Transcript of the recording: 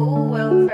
Oh well,